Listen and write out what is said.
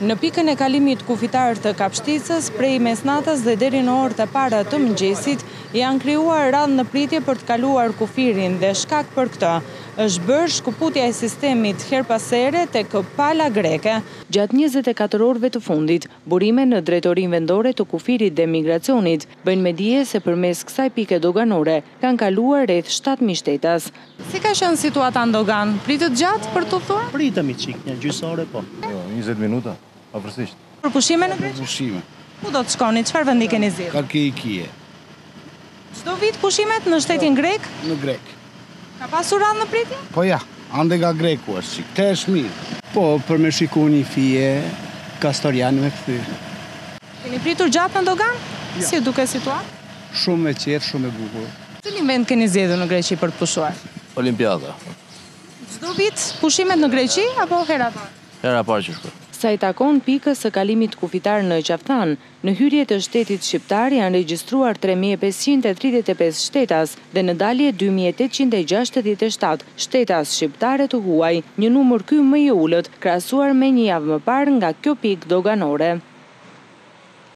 Në pikën e kalimit kufitar të Kapshticës, prej mesnatës dhe deri në orët e para të mëngjesit, janë krijuar radhë në pritje për të kaluar kufirin dhe shkak për këtë, është bërë shkëputja e sistemit herë pas here tek pala greke. Gjatë njëzet e katër orëve të fundit, burime në Drejtorinë Vendore të Kufirit dhe Migracionit, bëjnë me dije se përmes kësaj pike doganore, Kanë kaluar rreth shtatë mijë shtetas. Si ka qenë situata në doganë? Pritët gjatë për t'u thur? Pritëm një çik, një gjysë ore po. Jo, njëzet minuta, pavarësisht. Për pushime në Greqi? Për pushime. Ku do të shkoni, çfarë vendi keni zgjedhur? Halkidiki. Çdo vit pushimet në shtetin grek? Në grek. Ka pasur radhë në pritje? Po ja, ande nga greku është çik. Te është mirë. Po, për me shiku nji fije, Kastorian me kthy. Keni pritur gjatë në doganë? Si ju duket situata? Shumë e qetë, shumë e bukur. Cilin vend keni zgjedhur në Greqi për të pushuar? Olimpiada. Çdo vit pushimet në Greqi apo hera e parë? Hera e parë që shkoj. Sa i takon pikës së kalimit kufitar në Qafë Thanë, në hyrje të shtetit shqiptar janë regjistruar tre mijë e pesëqind e tridhjetë e pesë shtetas, dhe në dalje dy mijë e tetëqind e gjashtëdhjetë e shtatë shtetas shqiptarë e të huaj, një numër ky më i ulët krahasuar me një javë më parë nga kjo pikë doganore.